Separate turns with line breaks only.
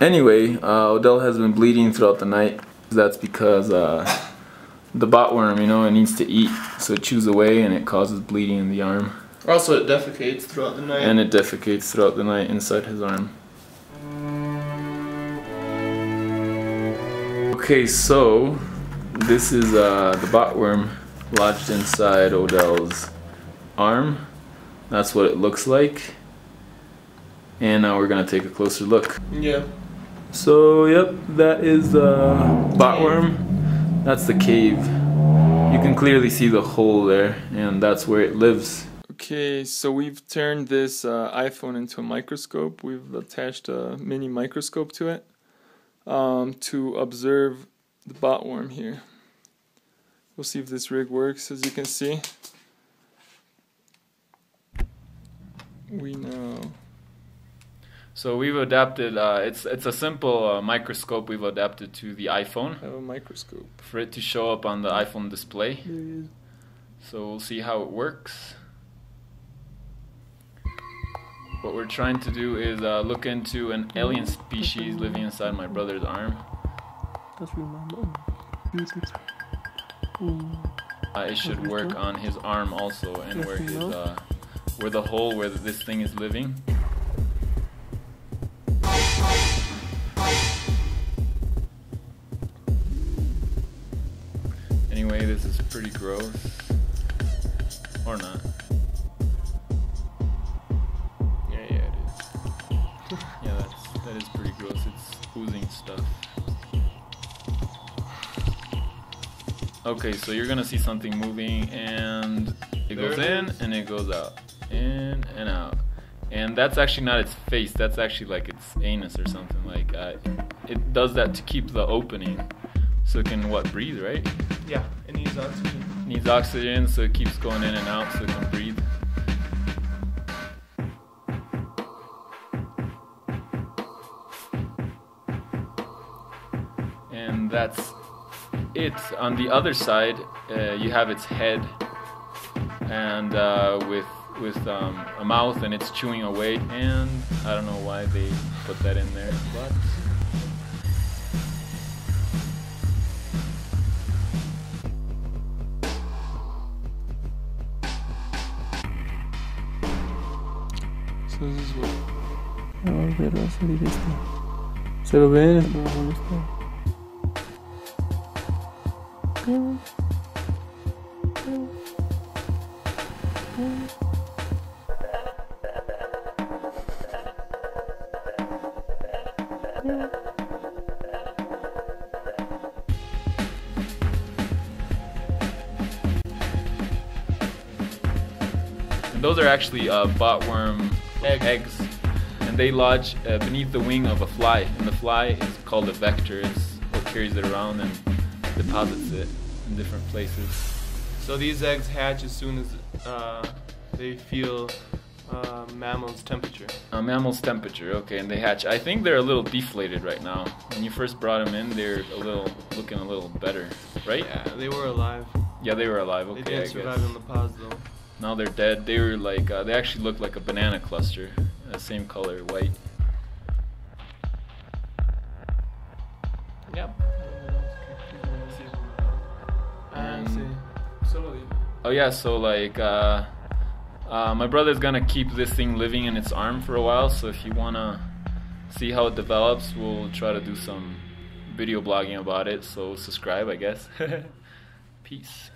Anyway, uh, Odell has been bleeding throughout the night. That's because uh, the botworm, you know, it needs to eat, so it chews away and it causes bleeding in the arm.
Also, it defecates throughout the night.
And it defecates throughout the night inside his arm. Okay, so this is uh, the botworm lodged inside Odell's arm. That's what it looks like. And now we're gonna take a closer look.
yeah.
So, yep, that is the botworm. That's the cave. You can clearly see the hole there, and that's where it lives.
Okay, so we've turned this uh, iPhone into a microscope. We've attached a mini microscope to it um, to observe the botworm here. We'll see if this rig works, as you can see. We know.
So we've adapted. Uh, it's it's a simple uh, microscope we've adapted to the iPhone
I have a microscope.
for it to show up on the iPhone display. So we'll see how it works. What we're trying to do is uh, look into an alien species living inside my brother's arm. Uh, it should work on his arm also, and where his uh, where the hole where this thing is living. This is pretty gross, or not? Yeah, yeah, it is. Yeah, that's that is pretty gross. It's oozing stuff. Okay, so you're gonna see something moving, and it
There
goes
it
in and it goes out, in and out, and that's actually not its face. That's actually like its anus or something. Like uh, it does that to keep the opening, so it can what breathe, right?
Yeah, it needs oxygen.
Needs oxygen, so it keeps going in and out, so it can breathe. And that's it. On the other side, uh, you have its head, and uh, with with um, a mouth, and it's chewing away. And I don't know why they put that in there, but.
So this is what.
A ver, va a salir este. ¿Se lo ven? No me molesta.
And those are actually uh, botworm egg- eggs, and they lodge uh, beneath the wing of a fly. And the fly is called a vector. It's what carries it around and deposits it in different places.
So these eggs hatch as soon as uh, they feel uh, mammal's temperature.
A mammal's temperature, okay, and they hatch. I think they're a little deflated right now. When you first brought them in, they're a little looking a little better, right?
Yeah, they were alive.
Yeah, they were alive. Okay, I
didn't survive in the pause though.
Now they're dead. They were like uh, they actually look like a banana cluster, uh, same color, white.
Yep.
And- Oh yeah, so like uh, uh, my brother's gonna keep this thing living in its arm for a while. So if you wanna see how it develops, we'll try to do some video blogging about it. So subscribe, I guess. Peace.